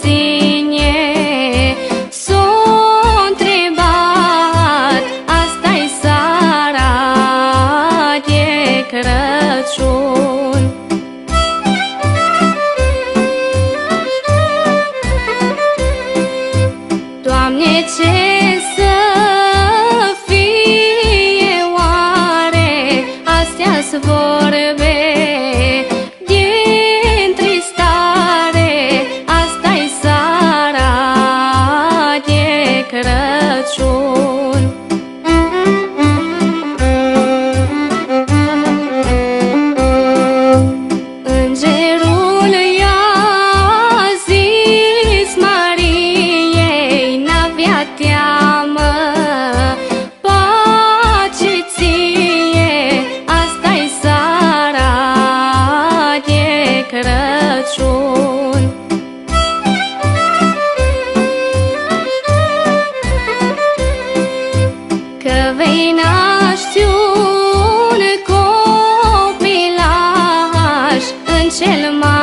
sine. S-o întrebat Asta-i sara de Crăciun. Doamne, ce că vei naște un copilaș în cel mai